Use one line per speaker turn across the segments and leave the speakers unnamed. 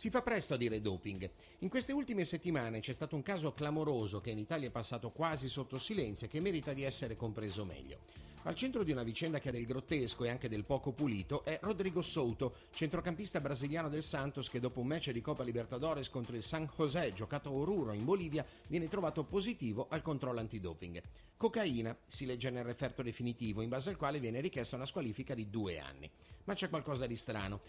Si fa presto a dire doping. In queste ultime settimane c'è stato un caso clamoroso che in Italia è passato quasi sotto silenzio e che merita di essere compreso meglio. Al centro di una vicenda che ha del grottesco e anche del poco pulito è Rodrigo Souto, centrocampista brasiliano del Santos che dopo un match di Coppa Libertadores contro il San José giocato a Oruro in Bolivia viene trovato positivo al controllo antidoping. Cocaina, si legge nel referto definitivo, in base al quale viene richiesta una squalifica di due anni. Ma c'è qualcosa di strano.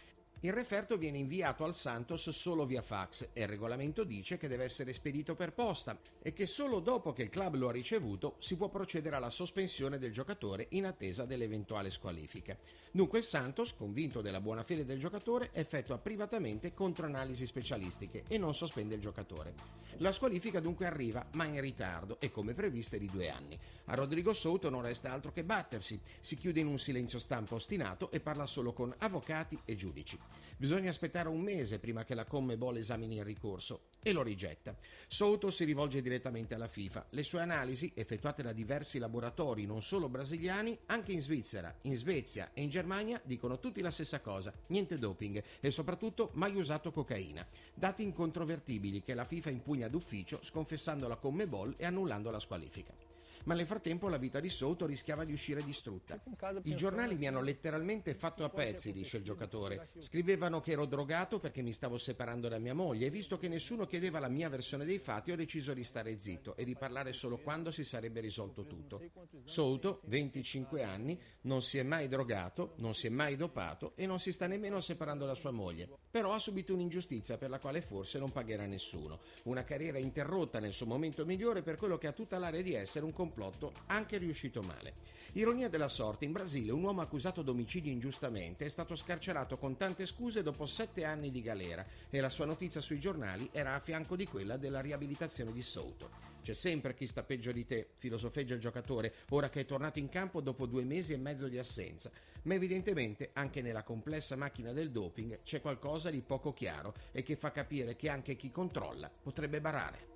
Il referto viene inviato al Santos solo via fax e il regolamento dice che deve essere spedito per posta e che solo dopo che il club lo ha ricevuto si può procedere alla sospensione del giocatore in attesa dell'eventuale squalifica. Dunque il Santos, convinto della buona fede del giocatore, effettua privatamente controanalisi specialistiche e non sospende il giocatore. La squalifica dunque arriva, ma in ritardo e come previsto di due anni. A Rodrigo Souto non resta altro che battersi, si chiude in un silenzio stampa ostinato e parla solo con avvocati e giudici. Bisogna aspettare un mese prima che la Conmebol esamini il ricorso e lo rigetta. Souto si rivolge direttamente alla FIFA. Le sue analisi, effettuate da diversi laboratori non solo brasiliani, anche in Svizzera, in Svezia e in Germania, dicono tutti la stessa cosa: niente doping e soprattutto mai usato cocaina. Dati incontrovertibili che la FIFA impugna d'ufficio, sconfessando la Conmebol e annullando la squalifica ma nel frattempo la vita di Soto rischiava di uscire distrutta. I giornali mi hanno letteralmente fatto a pezzi, dice il giocatore. Scrivevano che ero drogato perché mi stavo separando da mia moglie e visto che nessuno chiedeva la mia versione dei fatti ho deciso di stare zitto e di parlare solo quando si sarebbe risolto tutto. Soto, 25 anni, non si è mai drogato, non si è mai dopato e non si sta nemmeno separando da sua moglie. Però ha subito un'ingiustizia per la quale forse non pagherà nessuno. Una carriera interrotta nel suo momento migliore per quello che ha tutta l'area di essere un complotto anche riuscito male. Ironia della sorte, in Brasile un uomo accusato d'omicidio ingiustamente è stato scarcerato con tante scuse dopo sette anni di galera e la sua notizia sui giornali era a fianco di quella della riabilitazione di Souto. C'è sempre chi sta peggio di te, filosofeggia il giocatore, ora che è tornato in campo dopo due mesi e mezzo di assenza. Ma evidentemente anche nella complessa macchina del doping c'è qualcosa di poco chiaro e che fa capire che anche chi controlla potrebbe barare.